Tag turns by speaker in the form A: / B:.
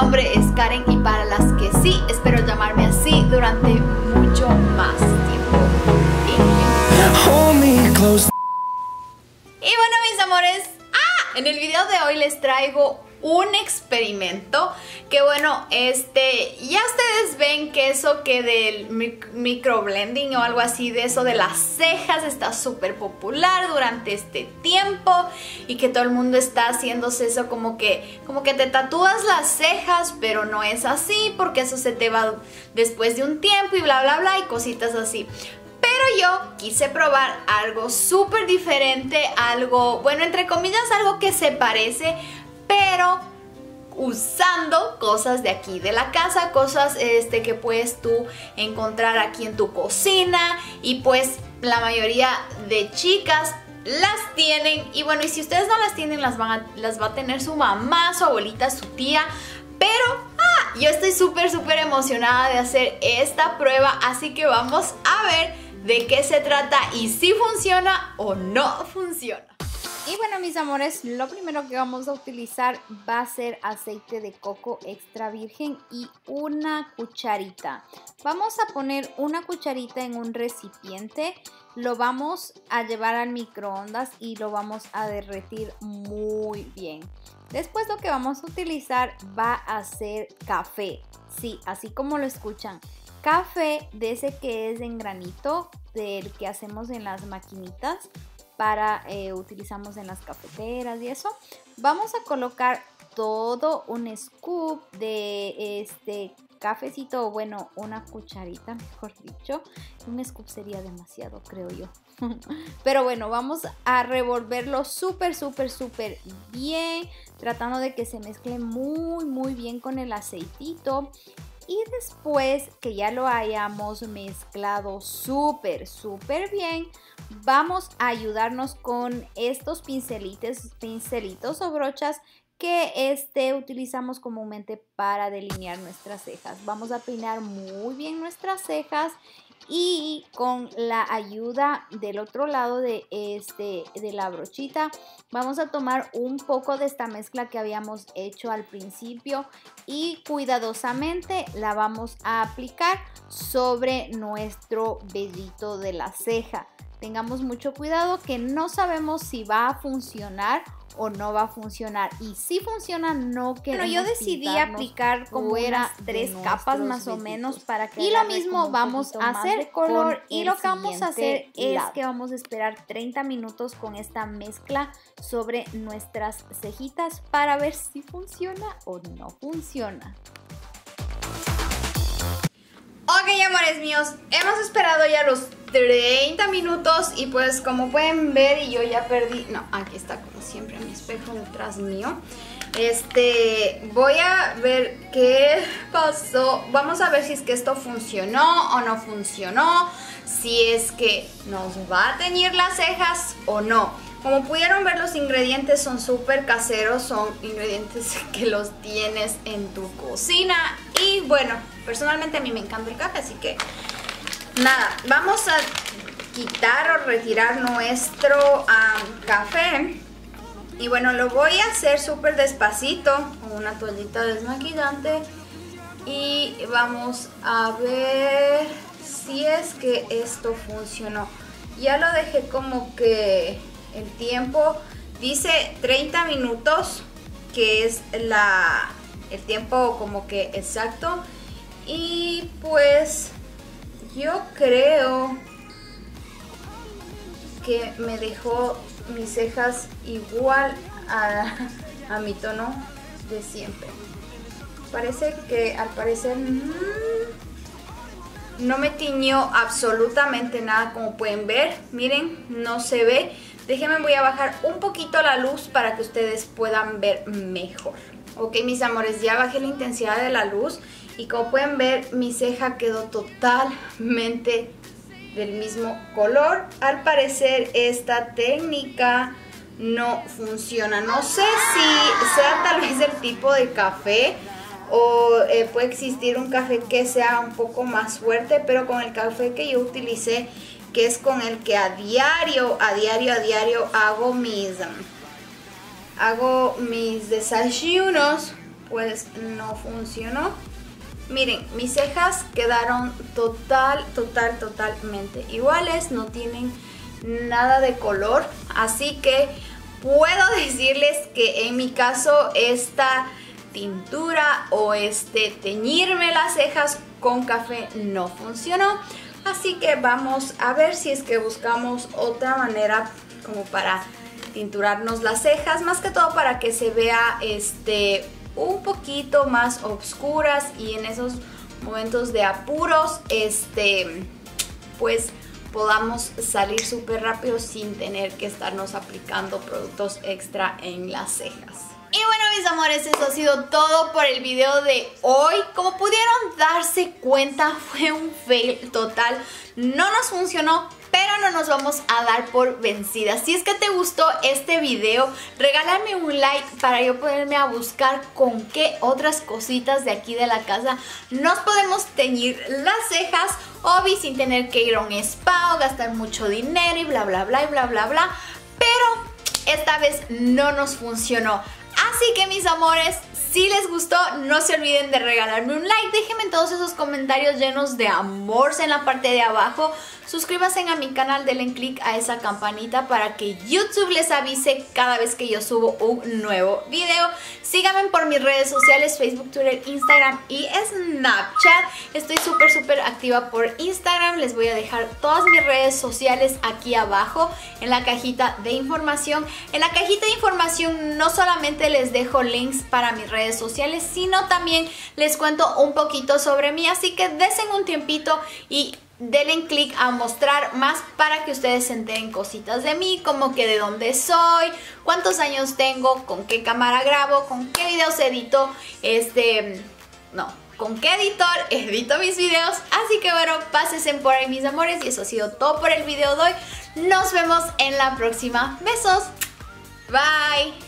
A: nombre es Karen y para las que sí, espero llamarme así durante mucho más tiempo. Y bueno mis amores, ¡ah! en el video de hoy les traigo un experimento que bueno, este, ya ustedes ven que eso que del microblending o algo así de eso de las cejas está súper popular durante este tiempo y que todo el mundo está haciéndose eso como que, como que te tatúas las cejas, pero no es así porque eso se te va después de un tiempo y bla bla bla y cositas así. Pero yo quise probar algo súper diferente, algo, bueno, entre comillas, algo que se parece pero usando cosas de aquí de la casa, cosas este, que puedes tú encontrar aquí en tu cocina y pues la mayoría de chicas las tienen y bueno, y si ustedes no las tienen las, van las va a tener su mamá, su abuelita, su tía, pero ah, yo estoy súper súper emocionada de hacer esta prueba, así que vamos a ver de qué se trata y si funciona o no funciona. Y bueno mis amores, lo primero que vamos a utilizar va a ser aceite de coco extra virgen y una cucharita. Vamos a poner una cucharita en un recipiente, lo vamos a llevar al microondas y lo vamos a derretir muy bien. Después lo que vamos a utilizar va a ser café, sí, así como lo escuchan. Café de ese que es en granito, del que hacemos en las maquinitas para eh, utilizamos en las cafeteras y eso. Vamos a colocar todo un scoop de este cafecito, bueno, una cucharita, mejor dicho. Un scoop sería demasiado, creo yo. Pero bueno, vamos a revolverlo súper, súper, súper bien, tratando de que se mezcle muy, muy bien con el aceitito. Y después que ya lo hayamos mezclado súper, súper bien, vamos a ayudarnos con estos pincelitos, pincelitos o brochas que este utilizamos comúnmente para delinear nuestras cejas. Vamos a peinar muy bien nuestras cejas y con la ayuda del otro lado de, este, de la brochita vamos a tomar un poco de esta mezcla que habíamos hecho al principio y cuidadosamente la vamos a aplicar sobre nuestro vellito de la ceja. Tengamos mucho cuidado que no sabemos si va a funcionar o no va a funcionar. Y si funciona, no que Bueno, yo decidí aplicar como era tres capas más o menos para que... Y lo mismo vamos a hacer color y lo que vamos a hacer es que vamos a esperar 30 minutos con esta mezcla sobre nuestras cejitas para ver si funciona o no funciona. Ok, amores míos, hemos esperado ya los 30 minutos y pues como pueden ver y yo ya perdí, no, aquí está como siempre mi espejo detrás mío. Este, voy a ver qué pasó, vamos a ver si es que esto funcionó o no funcionó, si es que nos va a teñir las cejas o no. Como pudieron ver los ingredientes son súper caseros, son ingredientes que los tienes en tu cocina y bueno, personalmente a mí me encanta el café, así que nada, vamos a quitar o retirar nuestro café. Y bueno, lo voy a hacer súper despacito con una toallita desmaquillante. Y vamos a ver si es que esto funcionó. Ya lo dejé como que el tiempo dice 30 minutos, que es la, el tiempo como que exacto. Y pues yo creo que me dejó mis cejas igual a, mi tono de siempre. Parece que al parecer mm, no me tiñó absolutamente nada como pueden ver. Miren, no se ve. Déjenme voy a bajar un poquito la luz para que ustedes puedan ver mejor. Ok, mis amores, ya bajé la intensidad de la luz y como pueden ver mi ceja quedó totalmente del mismo color. Al parecer esta técnica no funciona. No sé si sea tal vez el tipo de café o eh, puede existir un café que sea un poco más fuerte, pero con el café que yo utilicé, que es con el que a diario, a diario, a diario hago mis, hago mis desayunos, pues no funcionó. Miren, mis cejas quedaron total, total, totalmente iguales, no tienen nada de color, así que puedo decirles que en mi caso esta tintura o este teñirme las cejas con café no funcionó. Así que vamos a ver si es que buscamos otra manera como para tinturarnos las cejas, más que todo para que se vea este un poquito más oscuras y en esos momentos de apuros este pues podamos salir súper rápido sin tener que estarnos aplicando productos extra en las cejas. Amores, eso ha sido todo por el video de hoy. Como pudieron darse cuenta, fue un fail total. No nos funcionó, pero no nos vamos a dar por vencidas. Si es que te gustó este video, regálame un like para yo poderme a buscar con qué otras cositas de aquí de la casa nos podemos teñir las cejas obvi sin tener que ir a un spa o gastar mucho dinero y bla bla bla y bla bla bla. Pero esta vez no nos funcionó. Así que mis amores, si les gustó, no se olviden de regalarme un like. Déjenme todos esos comentarios llenos de amor en la parte de abajo. Suscríbanse a mi canal, denle click a esa campanita para que YouTube les avise cada vez que yo subo un nuevo video. Síganme por mis redes sociales, Facebook, Twitter, Instagram y Snapchat. Estoy súper, súper activa por Instagram. Les voy a dejar todas mis redes sociales aquí abajo en la cajita de información. En la cajita de información no solamente les dejo links para mis sociales, sino también les cuento un poquito sobre mí. Así que desen un tiempito y denle clic a mostrar más para que ustedes se enteren cositas de mí, como que de dónde soy, cuántos años tengo, con qué cámara grabo, con qué videos edito, este, no, con qué editor edito mis videos. Así que bueno, pásense por ahí mis amores y eso ha sido todo por el video de hoy. Nos vemos en la próxima. Besos. Bye.